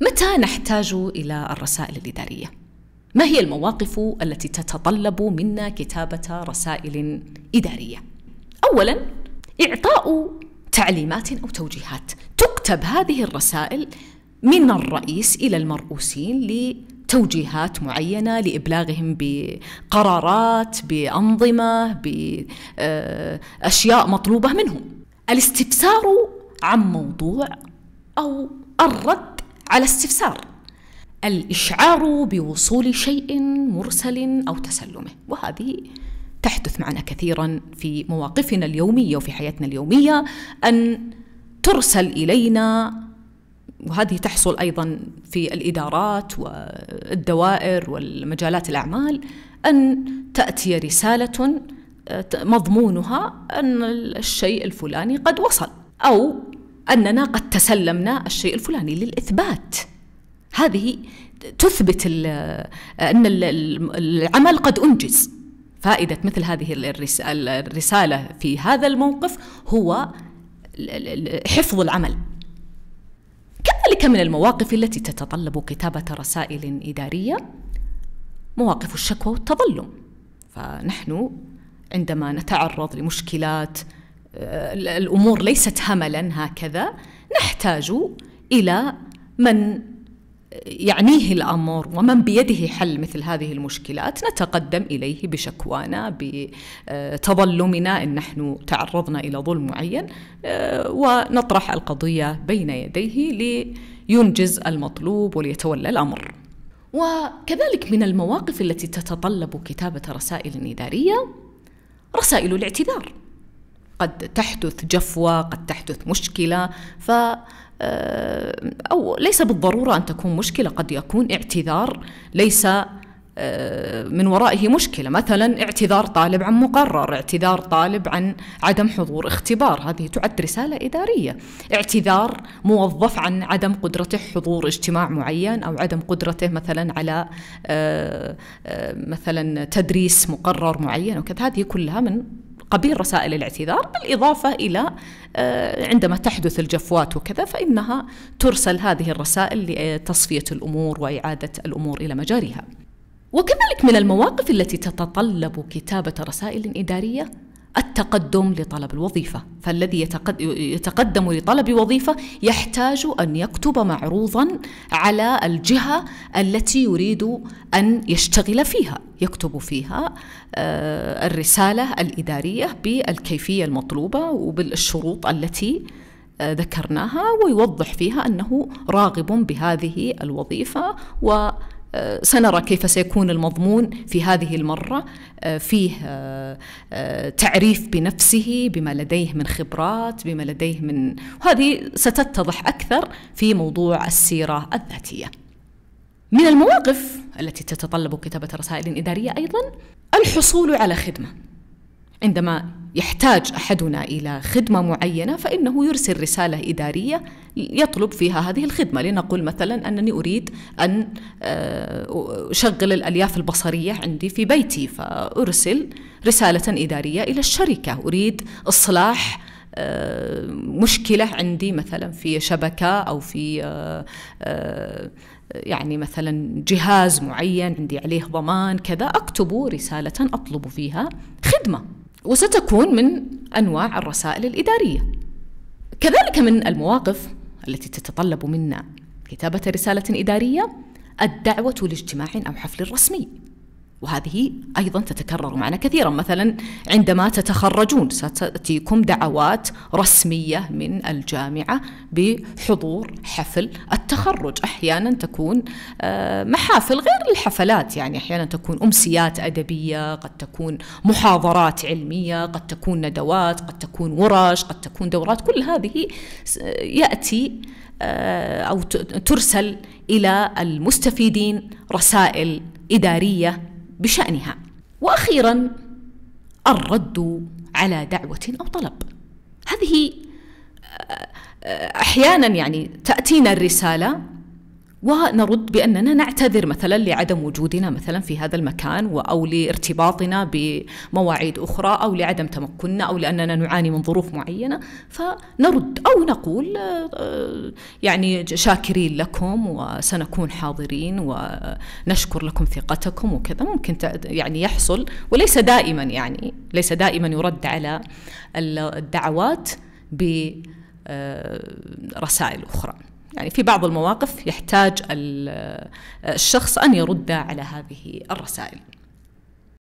متى نحتاج إلى الرسائل الإدارية؟ ما هي المواقف التي تتطلب منا كتابة رسائل إدارية؟ اولا إعطاء تعليمات أو توجيهات. تكتب هذه الرسائل من الرئيس إلى المرؤوسين لتوجيهات معينة لإبلاغهم بقرارات بأنظمة باشياء مطلوبة منهم. الاستفسار عن موضوع أو الرد على استفسار. الإشعار بوصول شيء مرسل أو تسلمه. وهذه تحدث معنا كثيرا في مواقفنا اليومية وفي حياتنا اليومية أن ترسل إلينا وهذه تحصل أيضا في الإدارات والدوائر والمجالات الأعمال أن تأتي رسالة مضمونها أن الشيء الفلاني قد وصل أو أننا قد تسلمنا الشيء الفلاني للإثبات. هذه تثبت أن العمل قد أنجز. فائدة مثل هذه الرسالة في هذا الموقف هو حفظ العمل. كذلك من المواقف التي تتطلب كتابة رسائل إدارية مواقف الشكوى والتظلم. فنحن عندما نتعرض لمشكلات الأمور ليست هملا هكذا نحتاج إلى من يعنيه الأمر ومن بيده حل مثل هذه المشكلات نتقدم إليه بشكوانا بتظلمنا إن نحن تعرضنا إلى ظلم معين ونطرح القضية بين يديه لينجز المطلوب وليتولى الأمر. وكذلك من المواقف التي تتطلب كتابة رسائل إدارية رسائل الاعتذار. قد تحدث جفوة، قد تحدث مشكلة، ف آه، أو ليس بالضرورة أن تكون مشكلة قد يكون اعتذار ليس آه، من ورائه مشكلة. مثلا اعتذار طالب عن مقرر اعتذار طالب عن عدم حضور اختبار هذه تعد رسالة إدارية. اعتذار موظف عن عدم قدرته حضور اجتماع معين أو عدم قدرته مثلا على آه، مثلا تدريس مقرر معين وكذا هذه كلها من قبيل رسائل الاعتذار بالإضافة إلى آه، عندما تحدث الجفوات وكذا فإنها ترسل هذه الرسائل لتصفية الأمور وإعادة الأمور إلى مجاريها. وكذلك من المواقف التي تتطلب كتابة رسائل إدارية التقدم لطلب الوظيفة. فالذي يتقدم لطلب وظيفة يحتاج أن يكتب معروضا على الجهة التي يريد أن يشتغل فيها يكتب فيها آه، الرسالة الإدارية بالكيفية المطلوبة وبالشروط التي آه، ذكرناها ويوضح فيها أنه راغب بهذه الوظيفة و سنرى كيف سيكون المضمون في هذه المرة آه، فيه آه، آه، تعريف بنفسه بما لديه من خبرات بما لديه من وهذه ستتضح أكثر في موضوع السيرة الذاتية. من المواقف التي تتطلب كتابة رسائل إدارية أيضا الحصول على خدمة. عندما يحتاج أحدنا إلى خدمة معينة فإنه يرسل رسالة إدارية يطلب فيها هذه الخدمة. لنقول مثلا أنني أريد أن آه، أشغل الألياف البصرية عندي في بيتي فأرسل رسالة إدارية إلى الشركة. أريد إصلاح آه، مشكلة عندي مثلا في شبكة أو في آه، يعني مثلا جهاز معين عندي عليه ضمان كذا اكتب رسالة أطلب فيها خدمة وستكون من أنواع الرسائل الإدارية. كذلك من المواقف التي تتطلب منا كتابة رسالة إدارية الدعوة لاجتماع أو حفل رسمي. وهذه أيضا تتكرر معنا كثيرا. مثلا عندما تتخرجون ستأتيكم دعوات رسمية من الجامعة بحضور حفل التخرج. أحيانا تكون آه، محافل غير الحفلات. يعني أحيانا تكون أمسيات أدبية قد تكون محاضرات علمية قد تكون ندوات قد تكون ورش قد تكون دورات. كل هذه يأتي آه، أو ترسل إلى المستفيدين رسائل إدارية بشأنها. وأخيرا الرد على دعوة أو طلب. هذه آه، أحيانا يعني تأتينا الرسالة ونرد بأننا نعتذر مثلا لعدم وجودنا مثلا في هذا المكان أو لارتباطنا بمواعيد أخرى أو لعدم تمكننا أو لأننا نعاني من ظروف معينة. فنرد أو نقول آه، يعني شاكرين لكم وسنكون حاضرين ونشكر لكم ثقتكم وكذا. ممكن يعني يحصل وليس دائما يعني ليس دائما يرد على الدعوات برسائل أخرى. يعني في بعض المواقف يحتاج الشخص أن يرد على هذه الرسائل.